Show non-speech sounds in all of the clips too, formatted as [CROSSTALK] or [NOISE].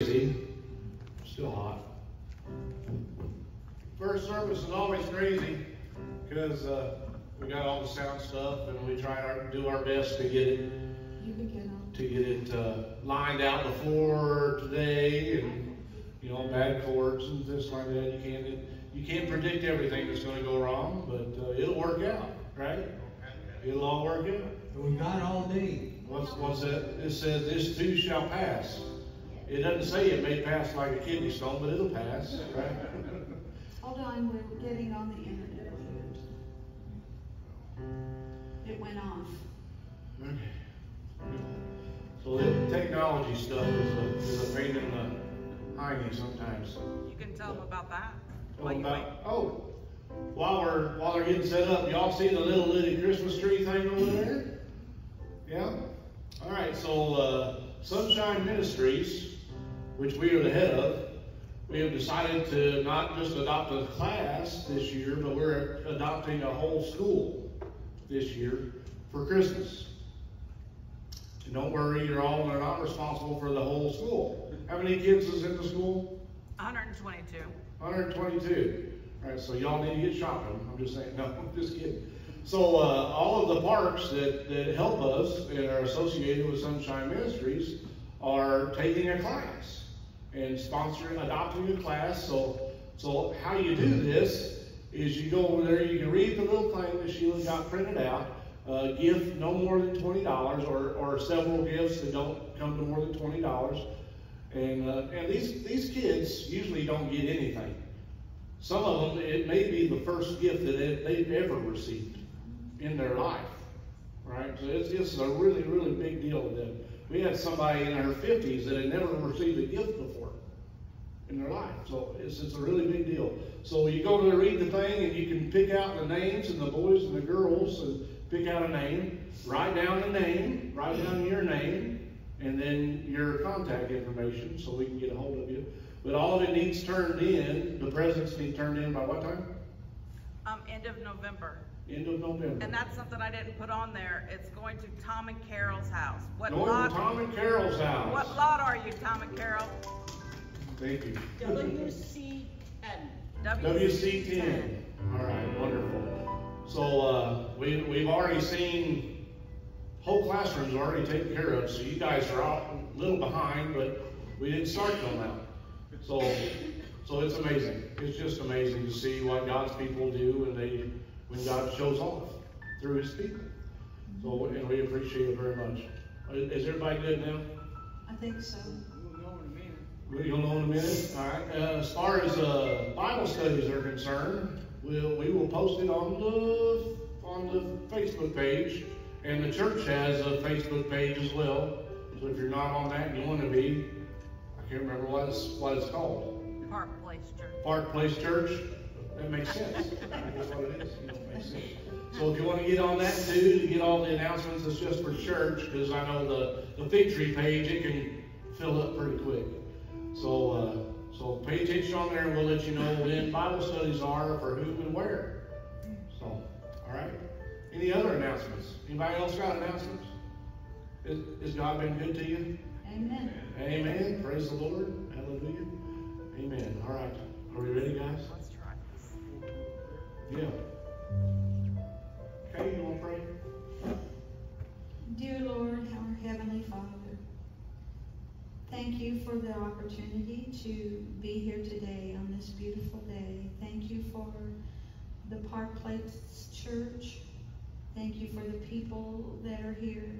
crazy. Still hot. First service is always crazy because uh, we got all the sound stuff and we try to do our best to get it You begin on. to get it uh, lined out before today and you know bad chords and this like that. You can't you can't predict everything that's going to go wrong, but uh, it'll work out, right? It'll all work out. We got all day. What's, what's that? It says, this too shall pass. It doesn't say it may pass like a kidney stone, but it'll pass, right? Hold on, we're getting on the internet. It went off. Okay. So the technology stuff is a, is a pain in the hiney sometimes. You can tell them about that. Oh, while about- oh, while we're, while they're getting set up, y'all see the little little Christmas tree thing over there? Yeah? All right, so, uh, SONshine Ministries, which we are the head of, we have decided to not just adopt a class this year, but we're adopting a whole school this year for Christmas. And don't worry, you're all, they're not responsible for the whole school. How many kids is in the school? 122. 122. All right, so y'all need to get shopping. I'm just saying, [LAUGHS] no, I'm just kidding. So uh, all of the parks that, that help us and are associated with SONshine Ministries are taking a class and sponsoring, adopting a class. So, so how you do this is you go over there, you can read the little thing that Sheila got printed out. Uh, gift no more than twenty dollars, or, or several gifts that don't come to more than twenty dollars. And, uh, and these, these kids usually don't get anything. Some of them, it may be the first gift that they- they've ever received in their life, right? So it's, it's a really, really big deal to them. We had somebody in their fifties that had never received a gift before in their life. So it's, it's a really big deal. So you go to read the thing and you can pick out the names and the boys and the girls and pick out a name, write down the name, write down your name, and then your contact information so we can get a hold of you. But all of it needs turned in, the presents need turned in by what time? Um, end of November. End of November. And that's something I didn't put on there. It's going to Tom and Carol's house. What Going to lot? Tom and Carol's house. What lot are you, Tom and Carol? Thank you. WC ten. WC ten. All right, wonderful. So, uh, we, we've already seen, whole classrooms are already taken care of, so you guys are out a little behind, but we didn't start till now. So, so it's amazing. It's just amazing to see what God's people do and they, when God shows off through his people. So, and we appreciate it very much. Is everybody good now? I think so. We'll know in a minute. You'll know in a minute, all right. Uh, as far as, uh, Bible studies are concerned, we'll, we will post it on the, on the Facebook page. And the church has a Facebook page as well. So if you're not on that and you want to be, I can't remember what it's, what it's called. Park Place Church. Park Place Church, that makes sense. That's what it is, you know, it makes sense. So if you want to get on that too, to get all the announcements, it's just for church, because I know the, the Fig Tree page, it can fill up pretty quick. So, uh, so pay attention on there and we'll let you know when Bible studies are for who and where. So, all right. Any other announcements? Anybody else got announcements? Is, has God been good to you? Amen. Amen. Praise the Lord. Hallelujah. Amen. All right. Are we ready, guys? Let's try this. Yeah. To be here today on this beautiful day. Thank you for the Park Place Church. Thank you for the people that are here.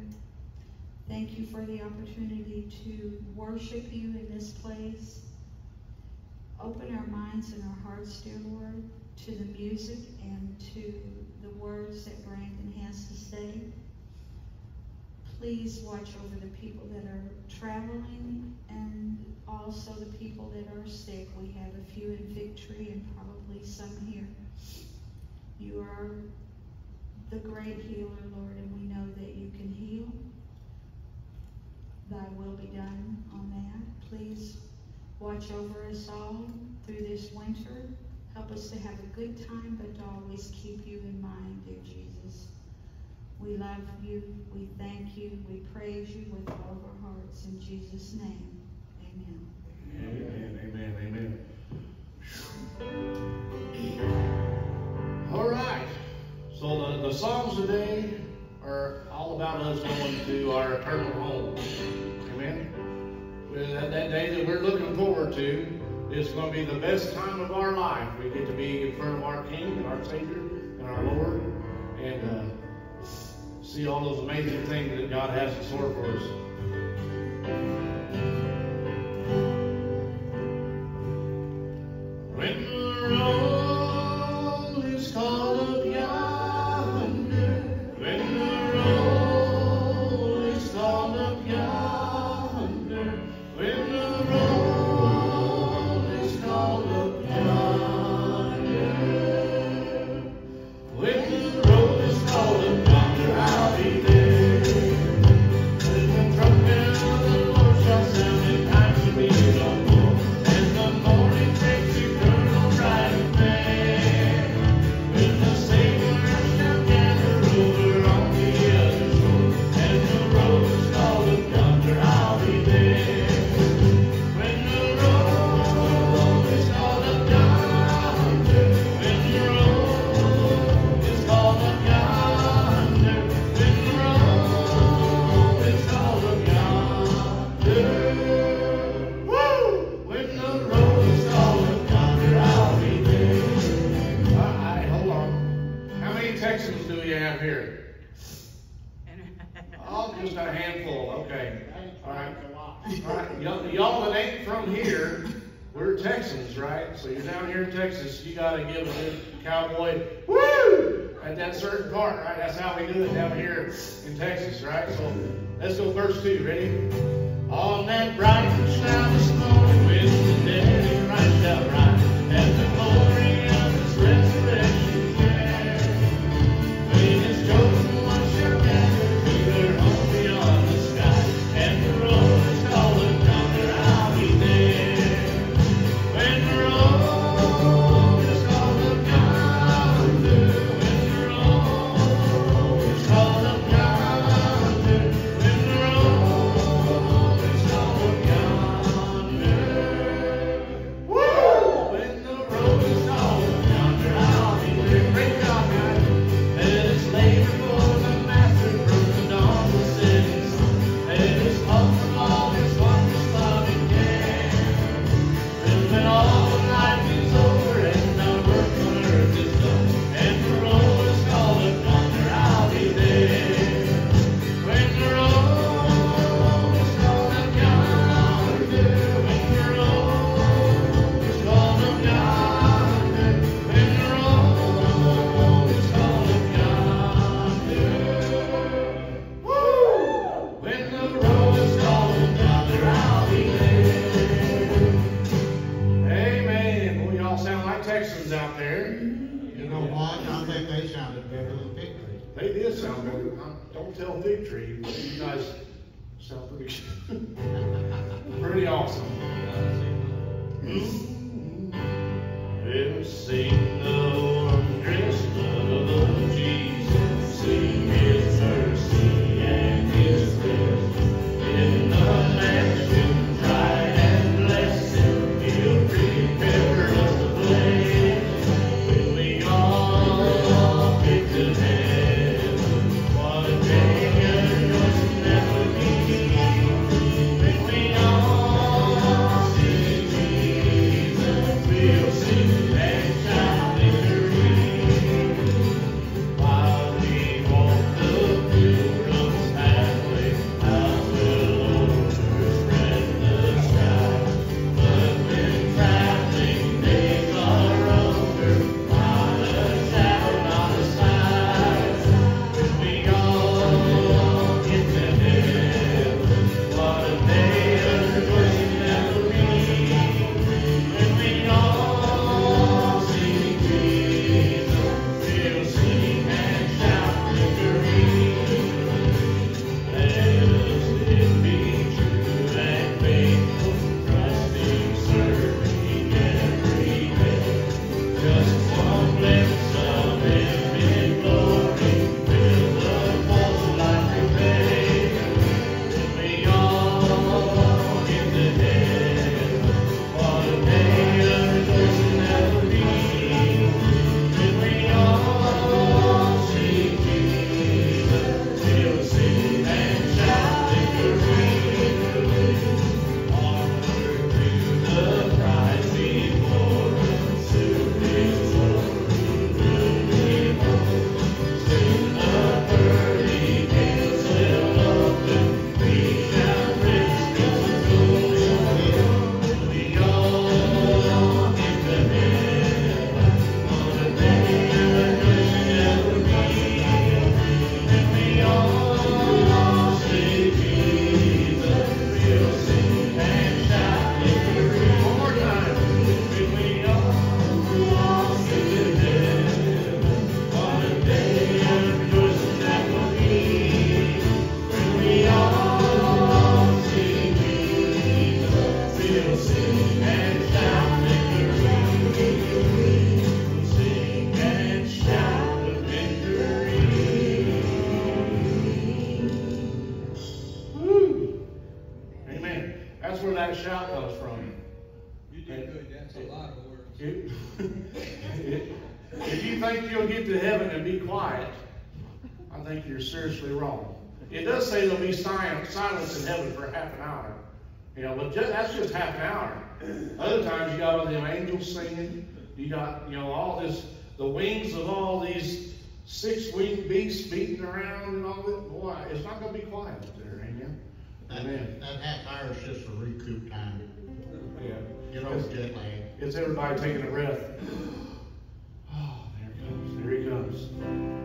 Thank you for the opportunity to worship you in this place. Open our minds and our hearts, dear Lord, to the music and to the words that Brandon has to say. Please watch over the people that are traveling and also the people that are sick. We have a few in Victory and probably some here. You are the great healer, Lord, and we know that you can heal. Thy will be done on that. Please watch over us all through this winter. Help us to have a good time, but to always keep you in mind, dear Jesus. We love you. We thank you. We praise you with all of our hearts. In Jesus' name, amen. Amen. Amen. Amen. All right. So the, the Psalms today are all about us going to our eternal home. Amen. That, that day that we're looking forward to is going to be the best time of our life. We get to be in front of our King and our Savior and our Lord. And uh, see all those amazing things that God has in store for us. for half an hour. You know, but just, that's just half an hour. Other times you got all the angels singing. You got, you know, all this, the wings of all these six-winged beasts beating around and all that. Boy, it's not going to be quiet up there, it? That, amen. That half hour is just a recoup time. Yeah. It's, jet lag. It's everybody taking a breath. [SIGHS] Oh, there he comes. There he comes.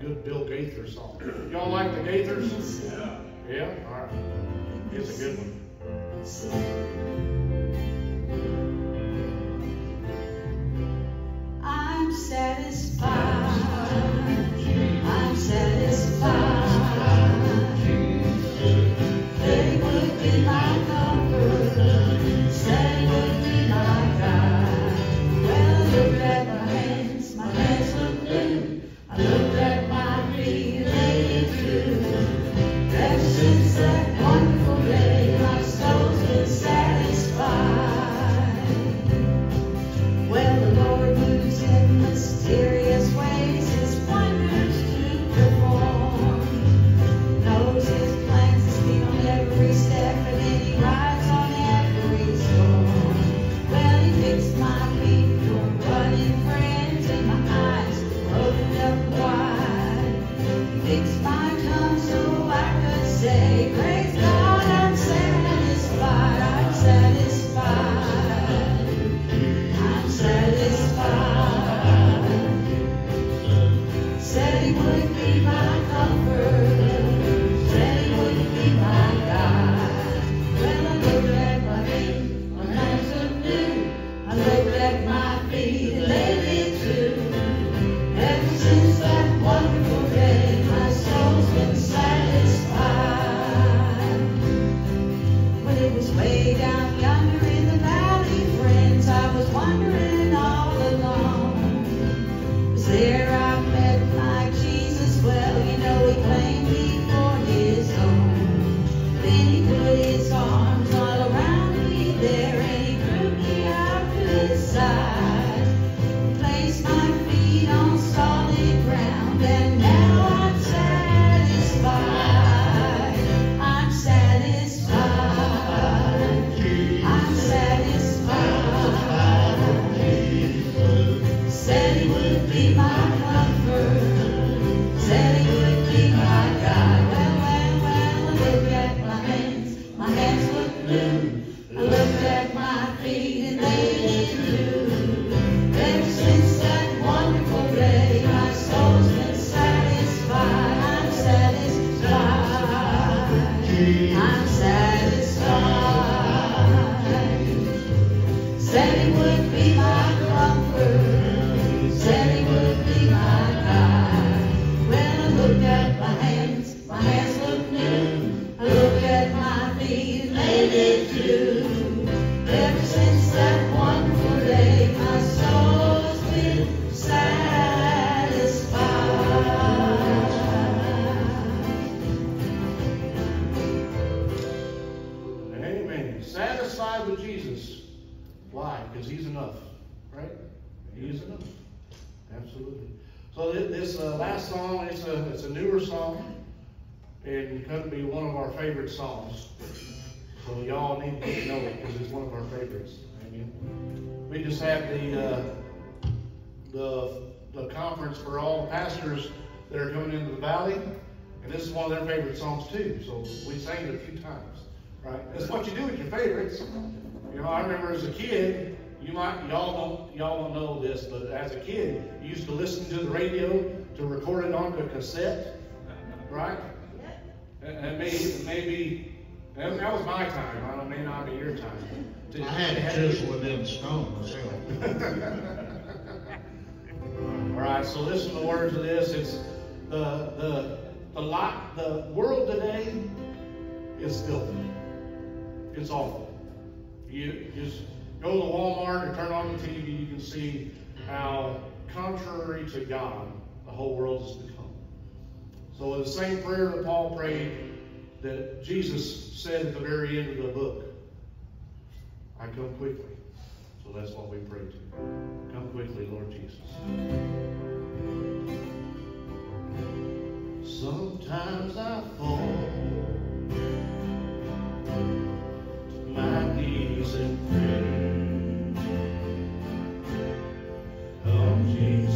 good Bill Gaither song. Y'all like the Gaithers? Yeah. Yeah? All right. It's a good one. side. It's one of our favorites. Amen. We just had the uh, the the conference for all the pastors that are coming into the valley, and this is one of their favorite songs too. So we sang it a few times, right? That's what you do with your favorites. You know, I remember as a kid, you might y'all don't y'all don't know this, but as a kid, you used to listen to the radio to record it onto a cassette, right? And, and maybe maybe that, that was my time. I don't may not be your time. I had to chisel it in stone myself. [LAUGHS] All right, so listen to the words of this. It's the the the lot the world today is filthy. It's awful. You just go to Walmart and turn on the TV, you can see how contrary to God the whole world has become. So the same prayer that Paul prayed that Jesus said at the very end of the book, I come quickly. So that's what we pray to. Come quickly, Lord Jesus. Sometimes I fall to my knees. Come, oh, Jesus,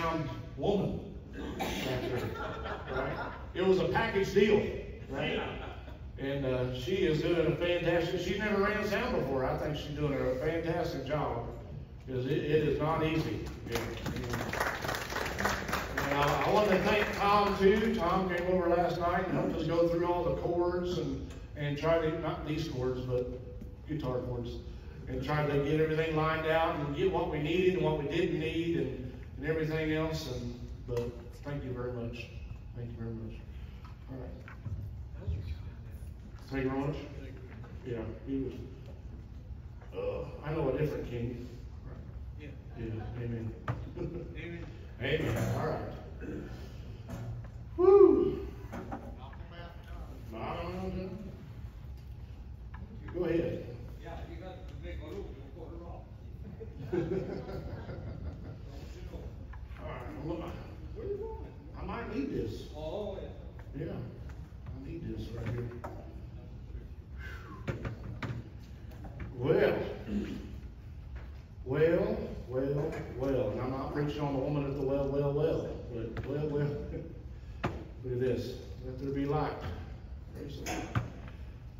sound woman right? It was a package deal, right? And uh, she is doing a fantastic. She's never ran sound before. I think she's doing a fantastic job because it, it is not easy. Yeah. I, I want to thank Tom too. Tom came over last night and helped us go through all the chords and and try to not these chords but guitar chords and try to get everything lined out and get what we needed and what we didn't need and, and everything else. And but thank you very much. Thank you very much. All right. Thank you very much. Yeah, he was. Uh, I know a different king. Yeah. Yeah, amen. Amen. Amen. All right. Woo. Go ahead. Yeah, you got to make a [LAUGHS] rule, you put it wrong. All right. Well, I- Where you going? I might need this. Oh, yeah. Yeah, I need this right here. Well, well, well, well, and I'm not preaching on the woman at the well, well, well, but well, well. [LAUGHS] Look at this, let there be light.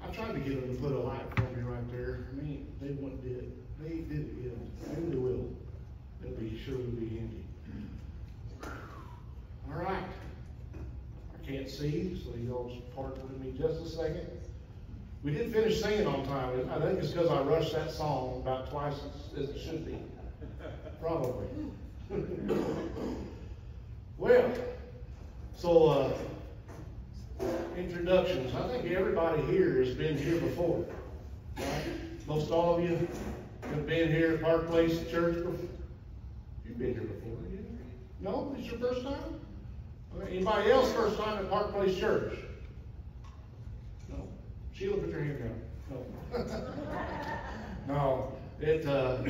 I tried to get them to put a light for me right there, I mean, they wouldn't did it, they did it yet, maybe they will. That'd be, sure to be handy. All right. I can't see, so y'all pardon with me just a second. We didn't finish singing on time. I think it's because I rushed that song about twice as, it should be. Probably. [LAUGHS] well, so uh, introductions. I think everybody here has been here before. Right? Most all of you have been here at Park Place Church before. You've been here before. No, it's your first time? Anybody else first time at Park Place Church? Sheila, put your hand down. No. no. It. Uh,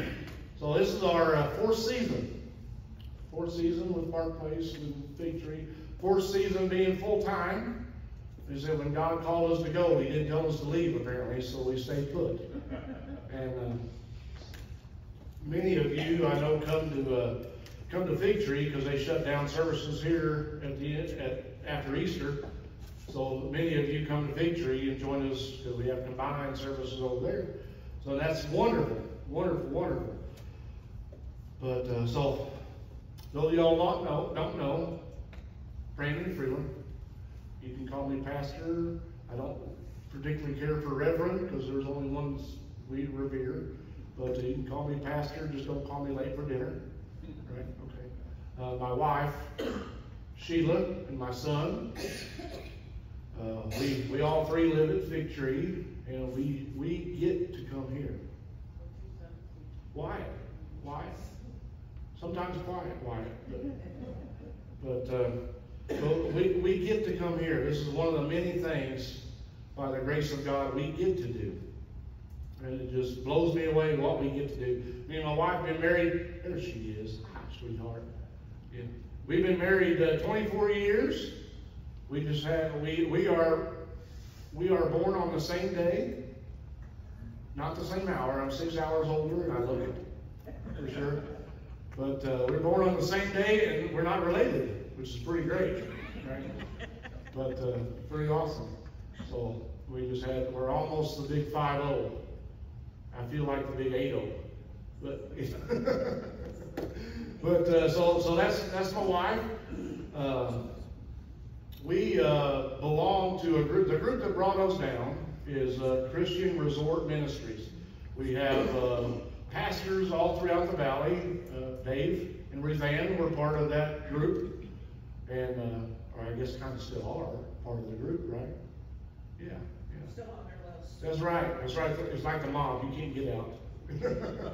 so this is our uh, fourth season. Fourth season with Park Place with Fig Tree. Fourth season being full time. They said when God called us to go, He didn't tell us to leave apparently, so we stayed put. And uh, many of you I know come to. Uh, come to Fig Tree because they shut down services here at the at after Easter. So many of you come to Tree and join us because we have combined services over there. So that's wonderful, wonderful, wonderful. But uh, so though y'all not know, don't know, Brandon Freeland. You can call me pastor. I don't particularly care for reverend because there's only ones we revere. But you can call me pastor. Just don't call me late for dinner. Right, okay. Uh, my wife, Sheila, and my son. Uh, we, we all three live at Fig Tree, and we, we get to come here. Wyatt, Wyatt. Sometimes quiet, quiet. But, but uh, so we, we get to come here. This is one of the many things, by the grace of God, we get to do. And it just blows me away what we get to do. Me and my wife been married. There she is, sweetheart. Yeah. We've been married uh, 24 years. We just have we we are we are born on the same day, not the same hour. I'm six hours older, and I look it for sure. But uh, we're born on the same day, and we're not related, which is pretty great, right? But uh, pretty awesome. So we just had we're almost the big five zero. I feel like the big eight zero, but [LAUGHS] but uh, so so that's that's my wife. We uh, belong to a group. The group that brought us down is uh, Christian Resort Ministries. We have uh, pastors all throughout the valley. Uh, Dave and Ruth Ann were part of that group, and uh, or I guess kind of still are part of the group, right? Yeah, yeah. Still on their list. That's right. That's right. It's like the mob. You can't get out. [LAUGHS]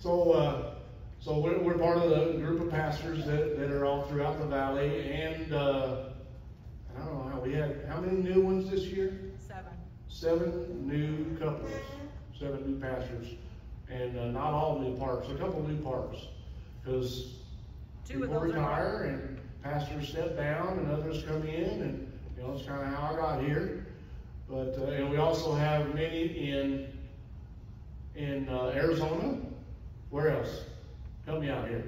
so, uh, so we're, we're part of the group of pastors that, that are all throughout the valley, and uh, I don't know how we had how many new ones this year? Seven. Seven new couples, seven new pastors, And, uh, not all new parks, a couple new parks. Cause Two of people retire and pastors step down and others come in and, you know, it's kinda how I got here. But, uh, and we also have many in, in, uh, Arizona. Where else? Help me out here.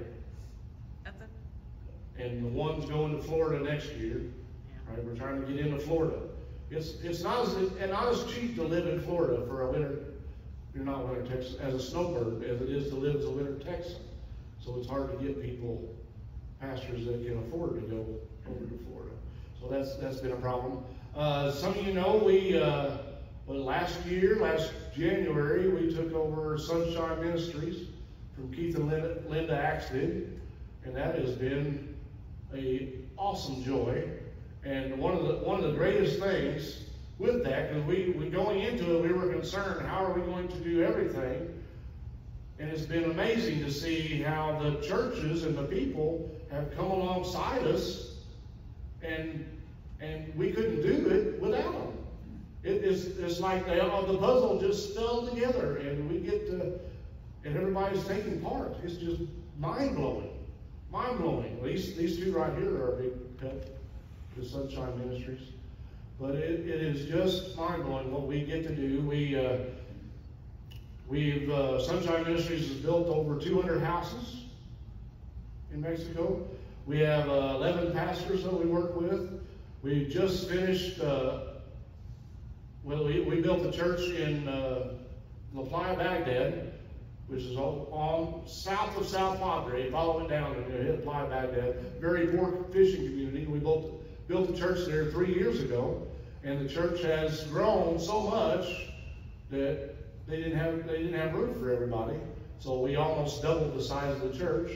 And the one's going to Florida next year. Right, we're trying to get into Florida. It's, it's not as, not as cheap to live in Florida for a winter, you're not winter Texas as a snowbird as it is to live as a winter Texan. So it's hard to get people, pastors that can afford to go over to Florida. So that's, that's been a problem. Uh, some of you know, we, uh, last year, last January, we took over SONshine Ministries from Keith and Linda, Linda Axted. And that has been a awesome joy. And one of the, one of the greatest things with that, because we, we going into it, we were concerned, how are we going to do everything? And it's been amazing to see how the churches and the people have come alongside us and, and we couldn't do it without them. It is, it's like they, all the puzzle just fell together and we get to, and everybody's taking part. It's just mind blowing, mind blowing. These, these two right here are a big help the SONshine Ministries. But it, it is just mind blowing what we get to do. We, uh, we've, uh, SONshine Ministries has built over 200 houses in Mexico. We have uh, 11 pastors that we work with. We just finished, uh, well, we, we built a church in uh, La Playa, Bagdad, which is on south of South Padre. Follow it down and hit Playa, Bagdad. Very poor fishing community. We built built a church there three years ago, and the church has grown so much that they didn't have they didn't have room for everybody. So we almost doubled the size of the church.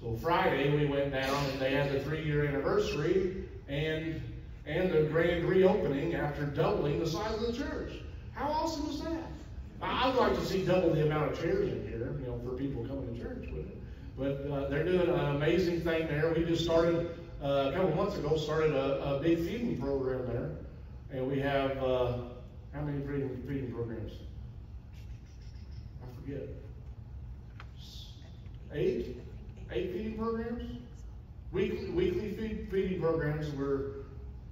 So Friday we went down and they had the three year anniversary and and the grand reopening after doubling the size of the church. How awesome is that? I'd like to see double the amount of chairs in here, you know, for people coming to church with it. But uh, they're doing an amazing thing there. We just started uh, a couple months ago, started a, a, big feeding program there, and we have uh, how many feeding, feeding programs? I forget. Eight, eight feeding programs. Weekly, weekly feed, feeding programs where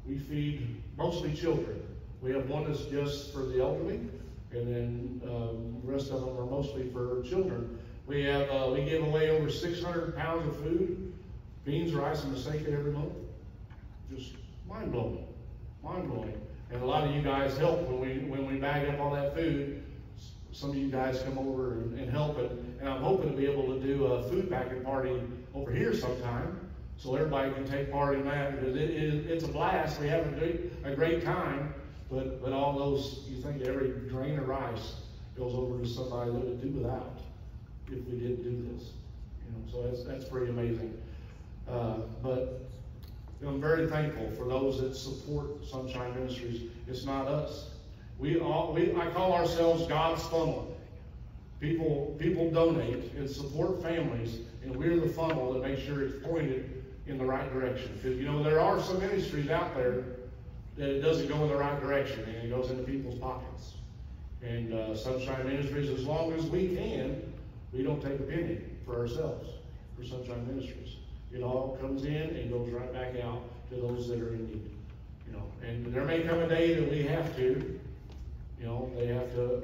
we feed mostly children. We have one that's just for the elderly, and then um, the rest of them are mostly for children. We have uh, we give away over 600 pounds of food, beans, rice, and Maseca every month. Just mind blowing, mind blowing. And a lot of you guys help when we when we bag up all that food. Some of you guys come over and, and help it, and I'm hoping to be able to do a food packing party over here sometime, so everybody can take part in that because it, it, it's a blast. We have a great, a great time, but but all those you think every grain of rice goes over to somebody that would do without if we didn't do this. You know, so that's that's pretty amazing. Uh, but I'm very thankful for those that support SONshine Ministries. It's not us. We all we I call ourselves God's funnel. People people donate and support families, and we're the funnel that makes sure it's pointed in the right direction. Because you know there are some ministries out there that it doesn't go in the right direction and it goes into people's pockets. And uh, SONshine Ministries, as long as we can, we don't take a penny for ourselves for SONshine Ministries. It all comes in and goes right back out to those that are in need. You know, and there may come a day that we have to, you know, they have to,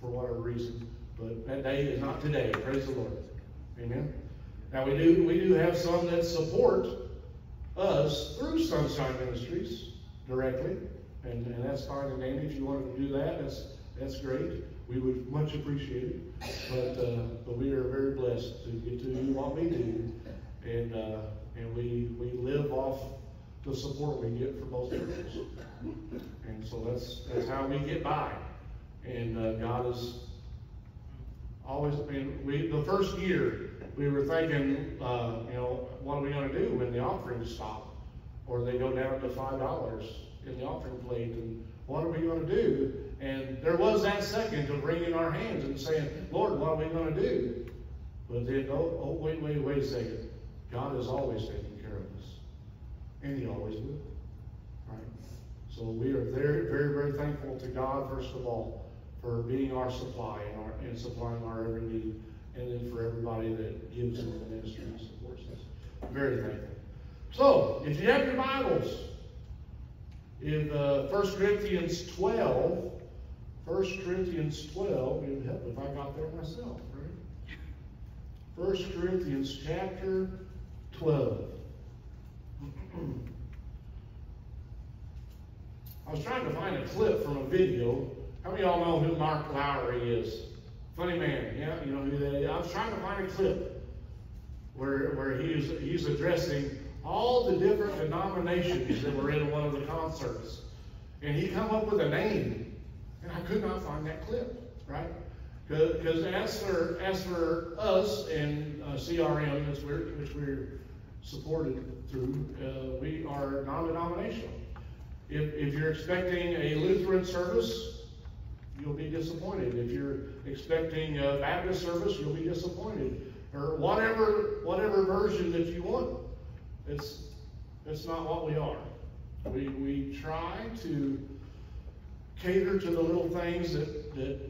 for whatever reason, but that day is not today. Praise the Lord. Amen. Now we do we do have some that support us through SONshine Ministries directly, and, and that's fine and dandy. If you wanted to do that, that's that's great. We would much appreciate it. But uh, but we are very blessed to get to do what we do, and uh, and we we live off the support we get from both churches, and so that's that's how we get by. And uh, God is always. I mean, we the first year we were thinking, uh, you know, what are we going to do when the offerings stop, or they go down to five dollars in the offering plate, and what are we going to do? And there was that second of wringing our hands and saying, Lord, what are we going to do? But then, oh, oh, wait, wait, wait a second. God is always taking care of us. And He always will. Right? So we are very, very, very thankful to God, first of all, for being our supply and, our, and supplying our every need, and then for everybody that gives in the ministry and supports us. Very thankful. So, if you have your Bibles, in uh, 1 Corinthians 12, 1 Corinthians 12, it would help if I got there myself, right? 1 Corinthians chapter 12. [CLEARS THROAT] I was trying to find a clip from a video. How many of y'all know who Mark Lowry is? Funny man, yeah, you know who that is. I was trying to find a clip where where he's he's addressing all the different denominations that were in one of the concerts, and he come up with a name, and I could not find that clip, right? Because as for as for us and uh, CRM, which we're which we're supported through, uh, we are non-denominational. If, if you're expecting a Lutheran service, you'll be disappointed. If you're expecting a Baptist service, you'll be disappointed. Or whatever, whatever version that you want. It's, it's not what we are. We, we try to cater to the little things that, that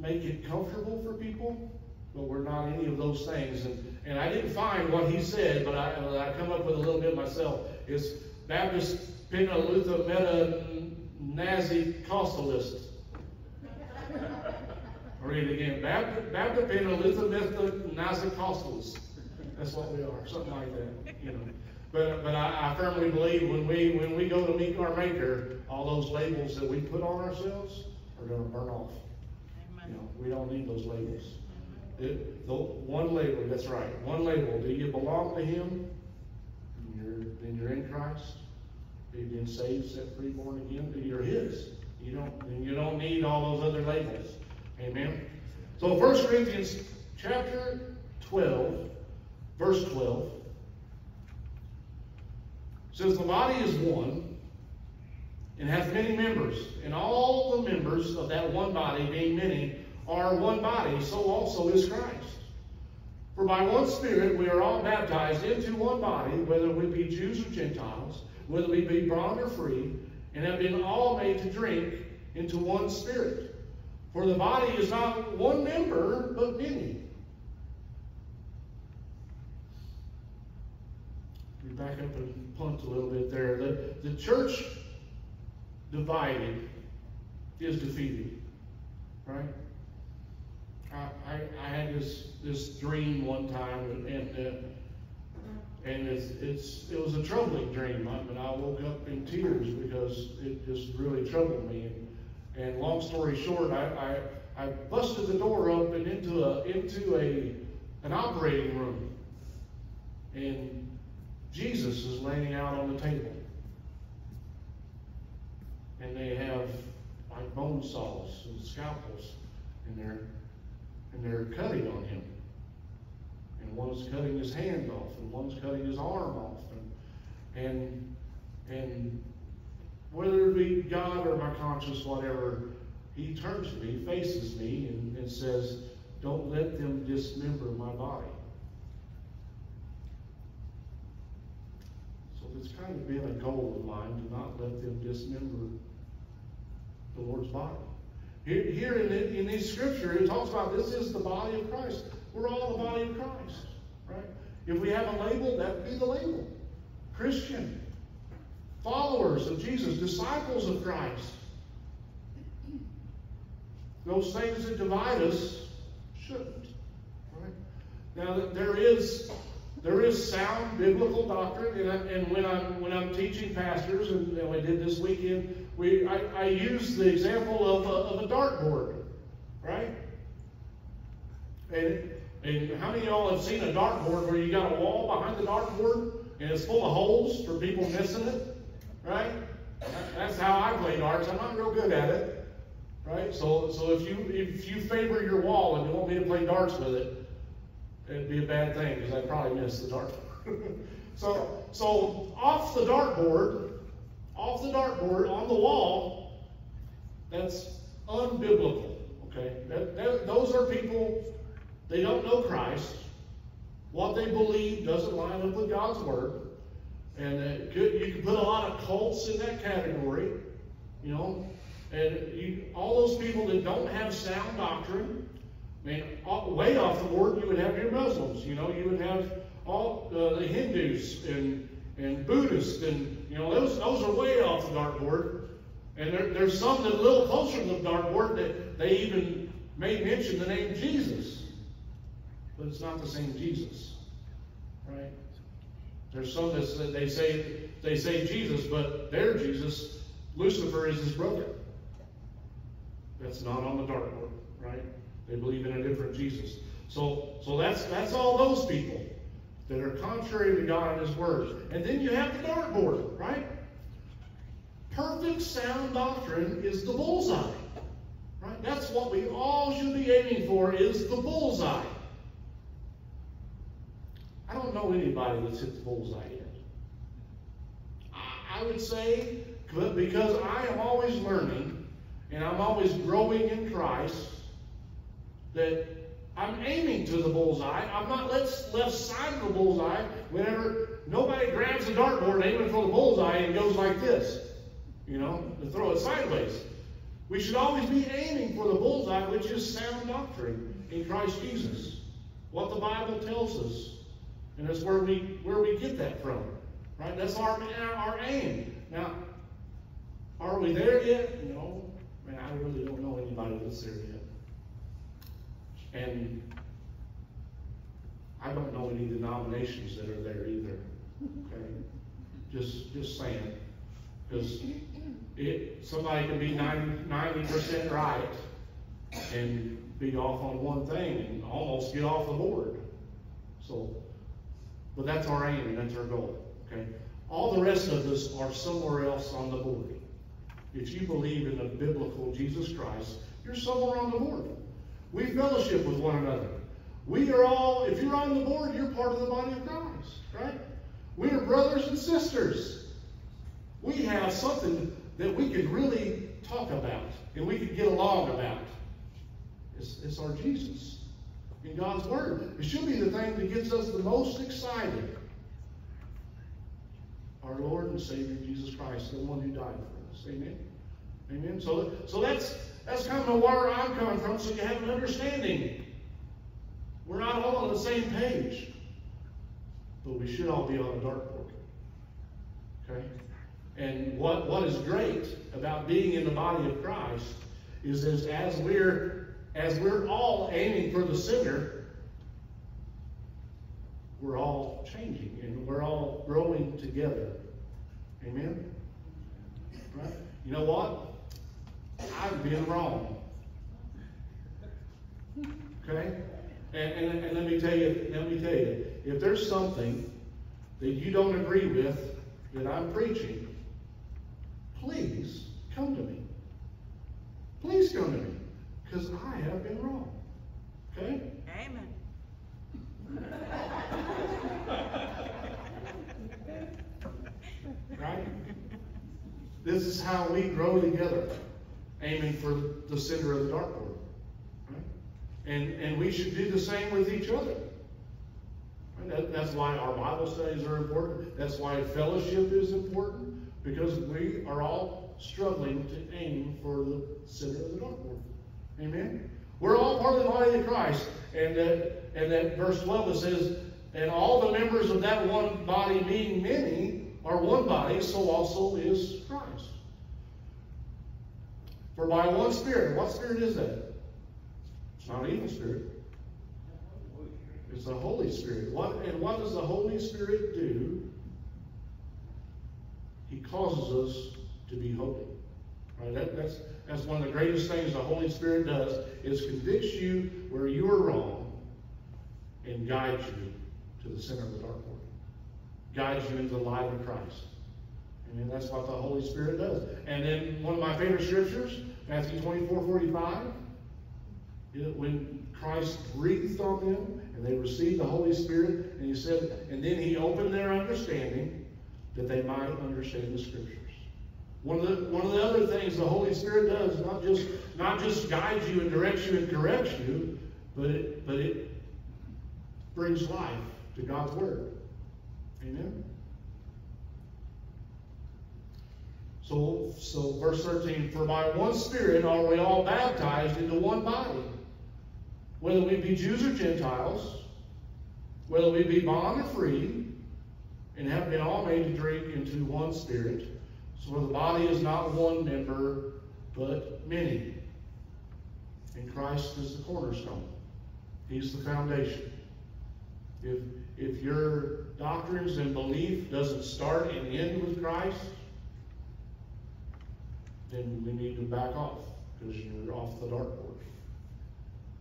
make it comfortable for people, but we're not any of those things. And, and I didn't find what he said, but I, uh, I come up with a little bit myself. It's Baptist Pina Luther Meta Nazi Costalist. I'll read it again. Baptist, Baptist Pina Luther Meta Nazi Costalist. That's what we are, something like that, you know. But, but I, I firmly believe when we when we go to meet our Maker, all those labels that we put on ourselves are going to burn off. You know, we don't need those labels. It, the one label, that's right. One label. Do you belong to Him? You're, then you're in Christ. You've been saved, set free, born again. You're His. You don't. And you don't need all those other labels. Amen. So 1 Corinthians chapter 12, verse 12 says the body is one and has many members, and all the members of that one body, being many, are one body, so also is Christ. For by one Spirit we are all baptized into one body, whether we be Jews or Gentiles, whether we be bond or free, and have been all made to drink into one Spirit. For the body is not one member, but many. We back up and punt a little bit there. The, the church divided is defeated. Right? I, I, had this this dream one time, and and, uh, and it's, it's it was a troubling dream. I mean, I woke up in tears because it just really troubled me. And, and long story short, I, I, I busted the door open into a into a an operating room, and Jesus is laying out on the table, and they have like bone saws and scalpels, and they're and they're cutting on him. And one's cutting his hand off, and one's cutting his arm off, and and and whether it be God or my conscience, whatever, he turns to me, faces me, and, and says, Don't let them dismember my body. So it's kind of been a goal of mine to not let them dismember the Lord's body. Here, in, in this scripture, it talks about this is the body of Christ. We're all the body of Christ, right? If we have a label, that would be the label. Christian followers of Jesus, disciples of Christ. Those things that divide us shouldn't. Right? Now there is there is sound biblical doctrine, and, I, and when I'm when I'm teaching pastors, and, and we did this weekend, we I, I use the example of a, of a dartboard, right? And and how many of y'all have seen a dartboard where you got a wall behind the dartboard and it's full of holes for people missing it? right? That's how I play darts. I'm not real good at it, right? So, so if you if you favor your wall and you want me to play darts with it, it'd be a bad thing because I'd probably miss the dart. [LAUGHS] so, so off the dartboard, off the dartboard on the wall, that's unbiblical. Okay, that, that, those are people they don't know Christ. What they believe doesn't line up with God's word. And could, you can put a lot of cults in that category, you know. And you, all those people that don't have sound doctrine, I mean, way off the board, you would have your Muslims, you know, you would have all uh, the Hindus and, and Buddhists, and, you know, those, those are way off the dartboard. And there, there's some that are a little closer to the dartboard that they even may mention the name Jesus. But it's not the same Jesus, right? There's some that they say they say Jesus, but their Jesus, Lucifer, is his brother. That's not on the dartboard, right? They believe in a different Jesus. So, so that's that's all those people that are contrary to God and His Word. And then you have the dartboard, right? Perfect sound doctrine is the bullseye, right? That's what we all should be aiming for is the bullseye. I don't know anybody that's hit the bullseye yet. I, would say, because I am always learning and I'm always growing in Christ, that I'm aiming to the bullseye. I'm not left, left side of the bullseye whenever nobody grabs the dartboard aiming for the bullseye and goes like this, you know, to throw it sideways. We should always be aiming for the bullseye, which is sound doctrine in Christ Jesus. What the Bible tells us. And that's where we where we get that from. Right? That's our our aim. Now, are we there yet? No. Man, I really don't know anybody that's there yet. And I don't know any denominations that are there either. Okay? Just just saying. Because it somebody can be 90 percent right and be off on one thing and almost get off the board. So but that's our aim and that's our goal. Okay? All the rest of us are somewhere else on the board. If you believe in the biblical Jesus Christ, you're somewhere on the board. We fellowship with one another. We are all, if you're on the board, you're part of the body of Christ, right? We are brothers and sisters. We have something that we could really talk about and we could get along about. It's, it's our Jesus in God's Word. It should be the thing that gets us the most excited. Our Lord and Savior Jesus Christ, the one who died for us. Amen. Amen. So, so that's that's kind of where I'm coming from, so you have an understanding. We're not all on the same page, but we should all be on a dartboard. Okay? And what, what is great about being in the body of Christ is as, as we're as we're all aiming for the center, we're all changing and we're all growing together. Amen? Right? You know what? I've been wrong. Okay? And, and, and let me tell you, let me tell you, if there's something that you don't agree with that I'm preaching, please come to me. Please come to me. Because I have been wrong. Okay? Amen. Right? This is how we grow together, aiming for the center of the dartboard. Right? And, and we should do the same with each other. Right? That, that's why our Bible studies are important. That's why fellowship is important, because we are all struggling to aim for the center of the dartboard. Amen? We're all part of the body of Christ. And that, and that verse 12 it says, And all the members of that one body, being many, are one body, so also is Christ. For by one Spirit, what Spirit is that? It's not an evil spirit. It's the Holy Spirit. What and what does the Holy Spirit do? He causes us to be holy. Right? That, that's that's one of the greatest things the Holy Spirit does is convicts you where you are wrong and guides you to the center of the dartboard. Guides you into the light of Christ. Mean, that's what the Holy Spirit does. And then one of my favorite scriptures, Matthew 24, 45, when Christ breathed on them and they received the Holy Spirit, and he said, and then he opened their understanding that they might understand the scriptures. One of the one of the other things the Holy Spirit does not just not just guides you and directs you and corrects you, but it but it brings life to God's word. Amen. So, so verse 13, for by one Spirit are we all baptized into one body, whether we be Jews or Gentiles, whether we be bond or free, and have been all made to drink into one Spirit. So the body is not one member, but many. And Christ is the cornerstone. He's the foundation. If, if your doctrines and belief doesn't start and end with Christ, then we need to back off because you're off the dartboard.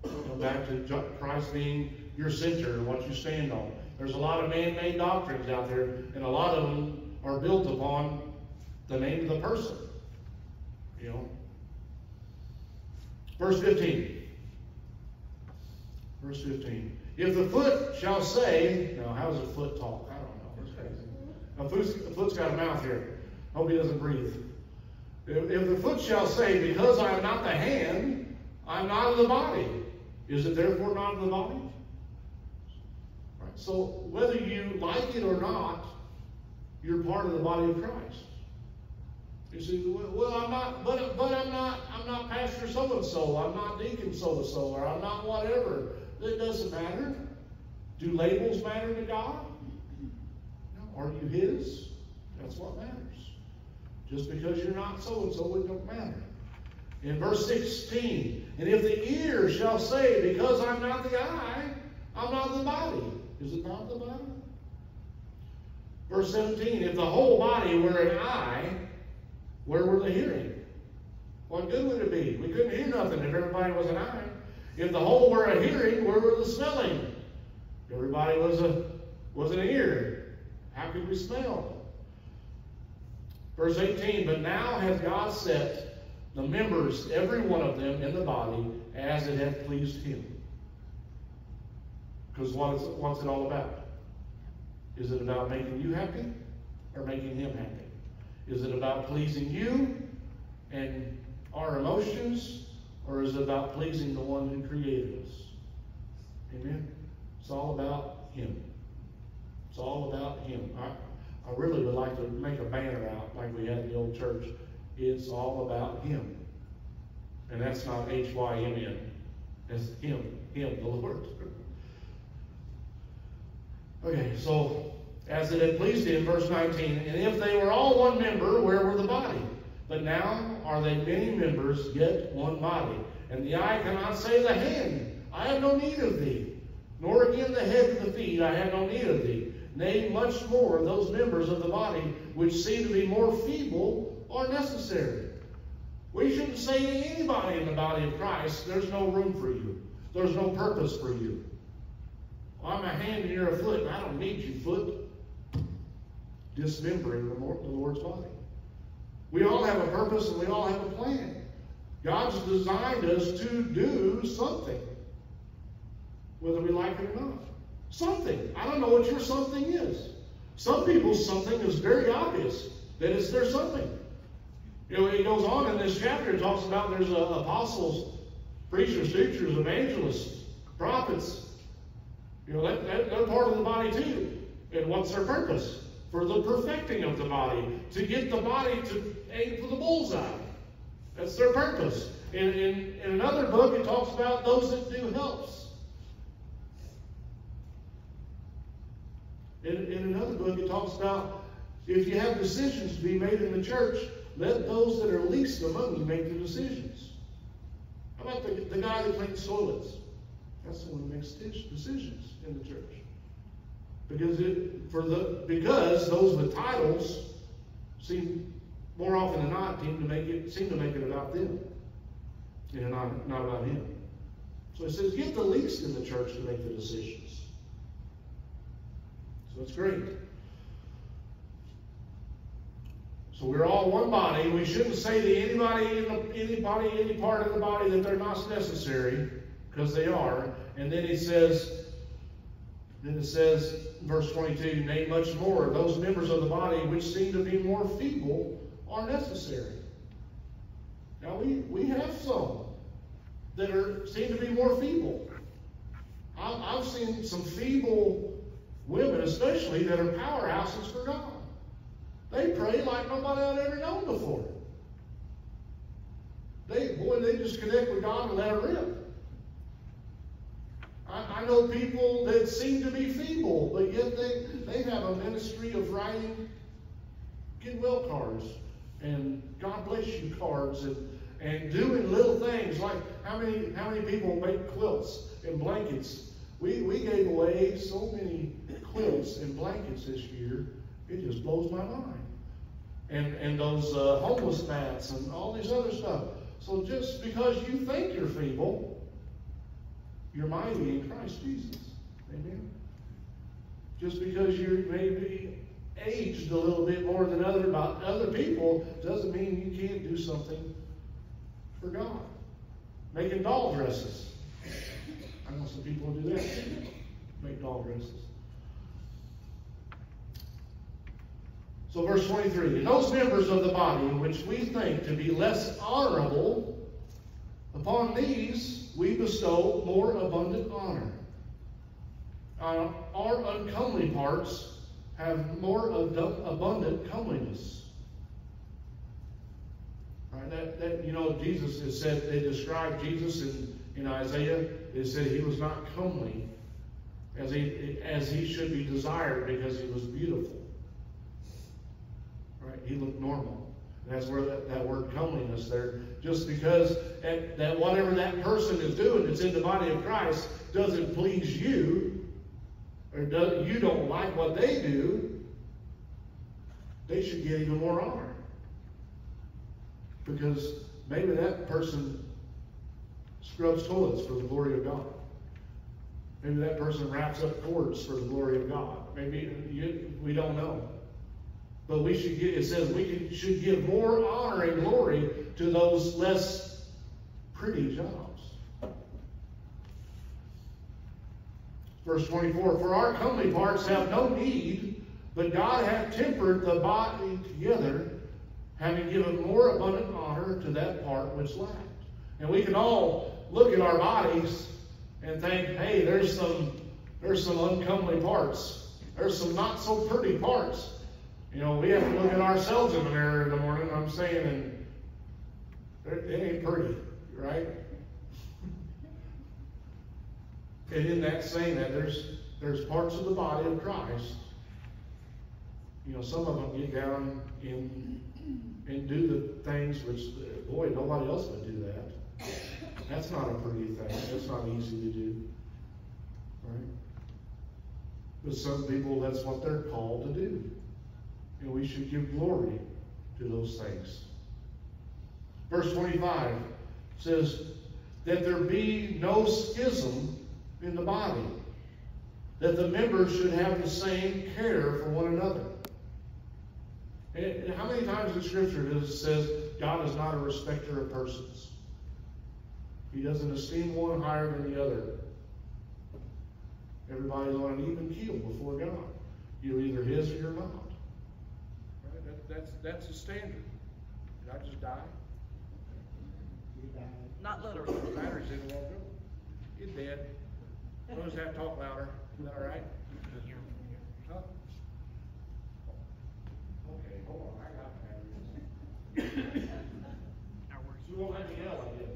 Go back to Christ being your center and what you stand on. There's a lot of man-made doctrines out there, and a lot of them are built upon the name of the person. You know. Verse 15. Verse 15. If the foot shall say, now how does a foot talk? I don't know. It's crazy. A foot's got a mouth here. Hope he doesn't breathe. If, the foot shall say, because I am not the hand, I'm not of the body, is it therefore not of the body? Right. So whether you like it or not, you're part of the body of Christ. You see, well, I'm not, but but I'm not, I'm not pastor so and so, I'm not deacon so and so, or I'm not whatever. It doesn't matter. Do labels matter to God? No. Are you His? That's what matters. Just because you're not so and so, it don't matter. In verse 16, and if the ear shall say, Because I'm not the eye, I'm not the body, is it not the body? Verse 17, if the whole body were an eye, where were the hearing? What good would it be? We couldn't hear nothing if everybody was an eye. If the whole were a hearing, where were the smelling? Everybody was a was an ear. How could we smell? Verse 18, but now hath God set the members, every one of them, in the body as it hath pleased him. Because what is, what's it all about? Is it about making you happy or making him happy? Is it about pleasing you and our emotions, or is it about pleasing the one who created us? Amen? It's all about him. It's all about him. I, I really would like to make a banner out like we had in the old church. It's all about Him. And that's not H Y M N. It's Him, Him, the Lord. [LAUGHS] okay, so as it had pleased him, verse 19, and if they were all one member, where were the body? But now are they many members, yet one body. And the eye cannot say the hand, I have no need of thee, nor again the head to the feet, I have no need of thee. Nay, much more, those members of the body which seem to be more feeble are necessary. We shouldn't say to anybody in the body of Christ, there's no room for you. There's no purpose for you. Well, I'm a hand and you're a foot, and I don't need you, foot. Dismembering the Lord's body. We all have a purpose and we all have a plan. God's designed us to do something, whether we like it or not. Something. I don't know what your something is. Some people's something is very obvious that it's their something. You know, it goes on in this chapter, it talks about there's uh, apostles, preachers, teachers, evangelists, prophets. You know, that, that, they're part of the body too. And what's their purpose? For the perfecting of the body, to get the body to aim for the bullseye. That's their purpose. In, in, in another book, it talks about those that do helps. In, in another book, it talks about if you have decisions to be made in the church, let those that are least among you make the decisions. How about the, the guy that cleans toilets? That's the one that makes decisions in the church. Because it, for the because those with titles seem more often than not seem to make it seem to make it about them and not, not about him. So it says, get the least in the church to make the decisions. So it's great. So we're all one body. We shouldn't say to anybody, in anybody, any part of the body that they're not necessary, because they are. And then he says, then it says, verse 22, nay, much more, those members of the body which seem to be more feeble are necessary. Now we, we have some that are seem to be more feeble. I've seen some feeble women, especially, that are powerhouses for God. They pray like nobody I've ever known before. They, boy, they just connect with God and let it rip. I, I know people that seem to be feeble, but yet they, they have a ministry of writing get well cards and God bless you cards and, and doing little things like how many how many people make quilts and blankets. We we gave away so many quilts and blankets this year. It just blows my mind. And and those uh, homeless mats and all these other stuff. So just because you think you're feeble, you're mighty in Christ Jesus. Amen. Just because you're maybe aged a little bit more than other about other people doesn't mean you can't do something for God. Making doll dresses. I know some people do that. Make doll dresses. So verse 23, those members of the body which we think to be less honorable, upon these we bestow more abundant honor. Uh, our uncomely parts have more abundant comeliness. Right? That, that, you know, Jesus has said, they described Jesus in, in Isaiah, they said he was not comely as he, as he should be desired because he was beautiful. Right? He looked normal. And that's where that, that word comeliness there, just because that, that whatever that person is doing that's in the body of Christ doesn't please you, or do, you don't like what they do, they should get even more honor. Because maybe that person scrubs toilets for the glory of God. Maybe that person wraps up cords for the glory of God. Maybe you, we don't know. But we should get, it says we can, should give more honor and glory to those less pretty jobs. Verse 24, for our comely parts have no need, but God hath tempered the body together, having given more abundant honor to that part which lacked. And we can all look at our bodies and think, hey, there's some there's some uncomely parts. There's some not so pretty parts. You know, we have to look at ourselves in the mirror in the morning, I'm saying, and it ain't pretty, right? and in that saying that, there's there's parts of the body of Christ. You know, some of them get down in and do the things which, boy, nobody else would do that. That's not a pretty thing. That's not easy to do. Right? But some people, that's what they're called to do. And we should give glory to those things. Verse 25 says, that there be no schism in the body, that the members should have the same care for one another. And how many times in Scripture does it says God is not a respecter of persons? He doesn't esteem one higher than the other. Everybody's on an even keel before God. You're either His or you're not. Right? That, that's that's the standard. Did I just die? Not literally. The batteries didn't walk over. It's dead. We'll just have to talk louder. Is that all right? Huh? Okay, hold on. I got batteries. [COUGHS] You won't let me yell, I guess.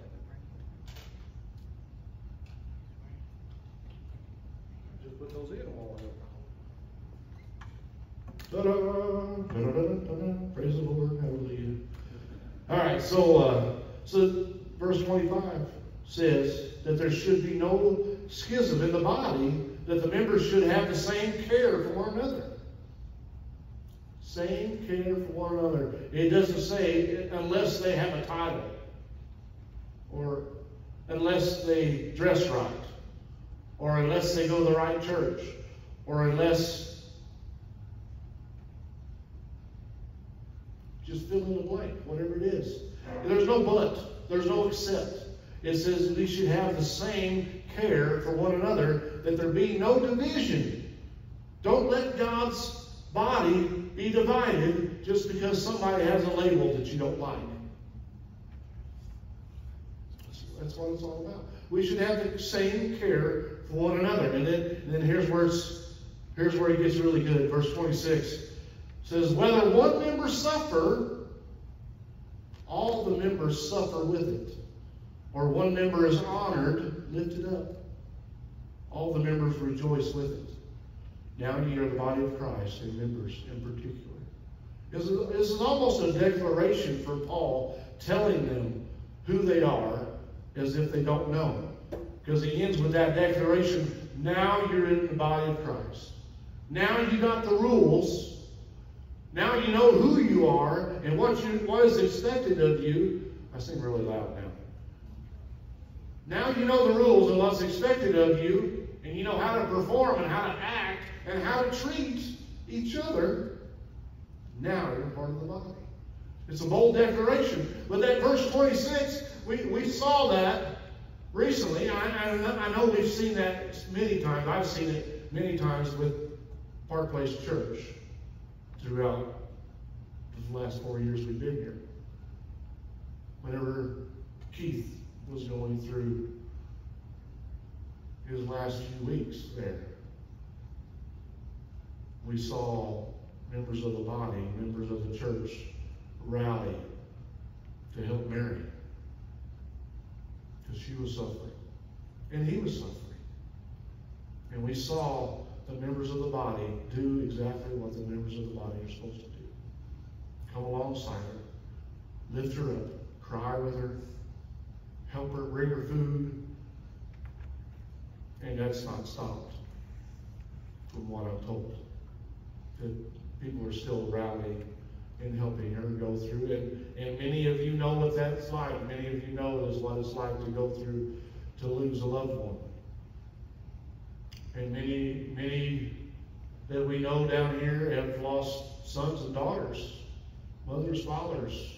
Just put those in a while ago. Praise the Lord, hallelujah. All right, so uh, so verse 25 says that there should be no schism in the body, that the members should have the same care for one another. Same care for one another. It doesn't say unless they have a title or unless they dress right or unless they go to the right church or unless just fill in the blank, whatever it is. There's no but, there's no except. It says we should have the same care for one another, that there be no division. Don't let God's body be divided just because somebody has a label that you don't like. That's what it's all about. We should have the same care for one another. And then, and then here's where it's here's where it gets really good. Verse 26. Says, whether one member suffer, all the members suffer with it. Or one member is honored, lifted up. All the members rejoice with it. Now ye are the body of Christ, and members in particular. This is, almost a declaration for Paul telling them who they are as if they don't know. Because he ends with that declaration, now you're in the body of Christ. Now you got the rules. Now you know who you are and what you what is expected of you. I sing really loud now. Now you know the rules and what's expected of you, and you know how to perform and how to act and how to treat each other. Now you're part of the body. It's a bold declaration. But that verse 26, we, we saw that recently. I, I, I know we've seen that many times. I've seen it many times with Park Place Church throughout the last four years we've been here. Whenever Keith was going through his last few weeks there, we saw members of the body, members of the church rally to help Mary because she was suffering and he was suffering. And we saw the members of the body do exactly what the members of the body are supposed to do. Come alongside her, lift her up, cry with her, help her, bring her food. And that's not stopped from what I'm told. That people are still rallying and helping her go through it. And many of you know what that's like. Many of you know what it's like to go through to lose a loved one. And many, many that we know down here have lost sons and daughters, mothers, fathers,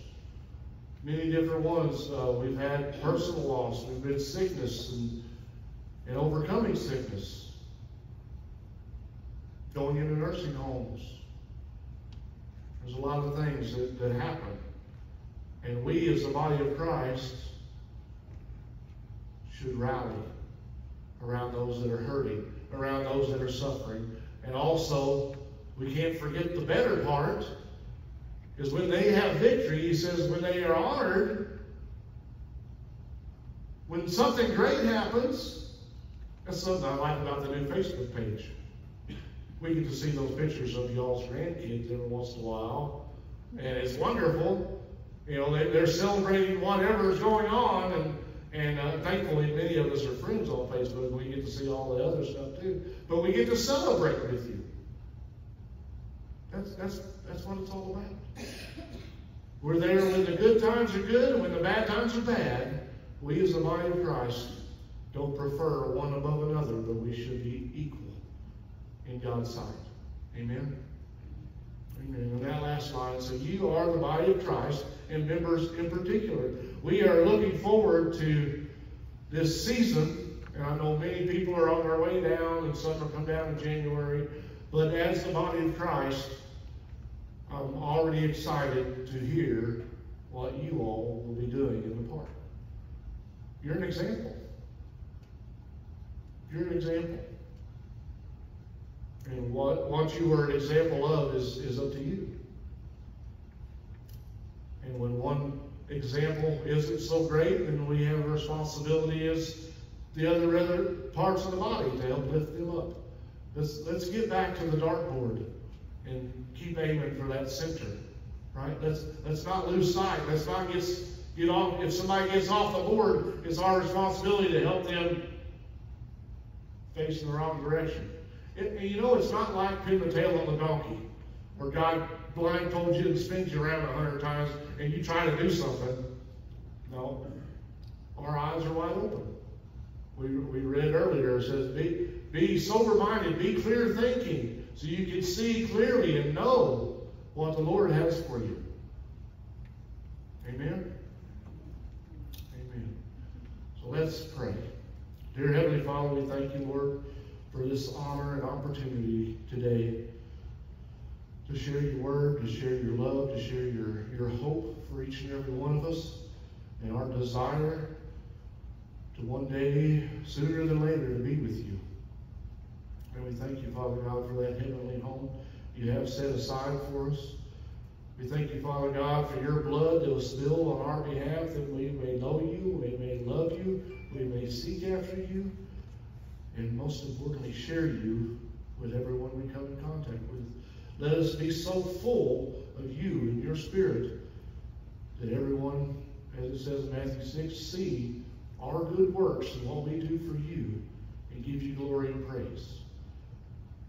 many different ones. Uh, we've had personal loss, we've been sickness and, and overcoming sickness, going into nursing homes. There's a lot of things that, that happen. And we, as the body of Christ, should rally around those that are hurting, around those that are suffering. And also, we can't forget the better part, because when they have victory, he says, when they are honored, when something great happens, that's something I like about the new Facebook page. We get to see those pictures of y'all's grandkids every once in a while, and it's wonderful. You know, they, they're celebrating whatever is going on, and and uh, thankfully, many of us are friends on Facebook. We get to see all the other stuff too. But we get to celebrate with you. That's, that's, that's what it's all about. We're there when the good times are good and when the bad times are bad. We, as the body of Christ, don't prefer one above another, but we should be equal in God's sight. Amen? Amen. And that last line, so you are the body of Christ and members in particular. We are looking forward to this season, and I know many people are on their way down, and some will come down in January. But as the body of Christ, I'm already excited to hear what you all will be doing in the park. You're an example. You're an example. And what, what you are an example of is, is up to you. And when one example isn't so great, then we have a responsibility as the other other parts of the body to help lift them up. Let's let's get back to the dartboard and keep aiming for that center. Right? Let's let's not lose sight. Let's not get get off if somebody gets off the board, it's our responsibility to help them face in the wrong direction. And you know, it's not like pin the tail on the donkey, where God blindfolds you and spins you around a hundred times and you try to do something. No. Our eyes are wide open. We, we read earlier, it says, be, be sober minded, be clear thinking, so you can see clearly and know what the Lord has for you. Amen? Amen. So let's pray. Dear Heavenly Father, we thank you, Lord, for this honor and opportunity today to share your word, to share your love, to share your, your hope for each and every one of us, and our desire to one day, sooner than later, to be with you. And we thank you, Father God, for that heavenly home. you have set aside for us. We thank you, Father God, for your blood that was spilled on our behalf, that we may know you, we may love you, we may seek after you, and most importantly, share you with everyone we come in contact with. Let us be so full of you and your spirit that everyone, as it says in Matthew 6, see our good works and what we do for you and give you glory and praise.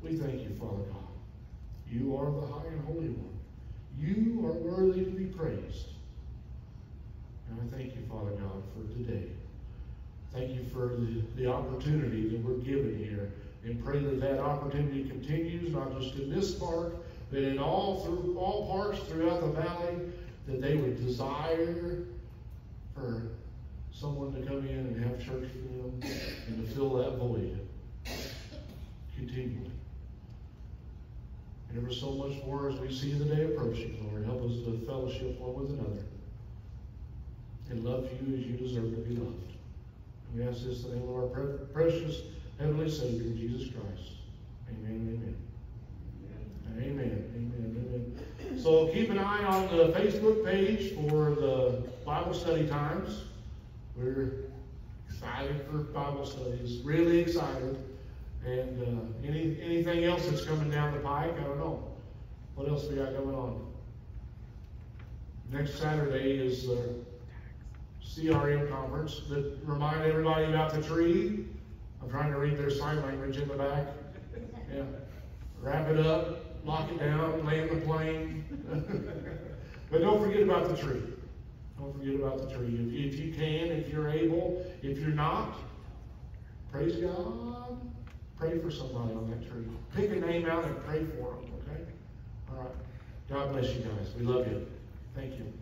We thank you, Father God. You are the high and holy one. You are worthy to be praised. And I thank you, Father God, for today. Thank you for the, the opportunity that we're given here. And pray that that opportunity continues, not just in this park, but in all through all parks throughout the valley, that they would desire for someone to come in and have church for them and to fill that void continually. And ever so much more as we see the day approaching, Lord, help us to fellowship one with another and love you as you deserve to be loved. We ask this in the name of our precious Heavenly Savior, Jesus Christ. Amen amen. Amen. Amen. Amen. So keep an eye on the Facebook page for the Bible study times. We're excited for Bible studies, really excited. And uh, any anything else that's coming down the pike, I don't know. What else we got going on? Next Saturday is the CRM conference. That remind everybody about the tree. I'm trying to read their sign language in the back. Yeah. Wrap it up, lock it down, land the plane. [LAUGHS] but don't forget about the tree. Don't forget about the tree. If, if you can, if you're able, if you're not, praise God. Pray for somebody on that tree. Pick a name out and pray for them, okay? All right. God bless you guys. We love you. Thank you.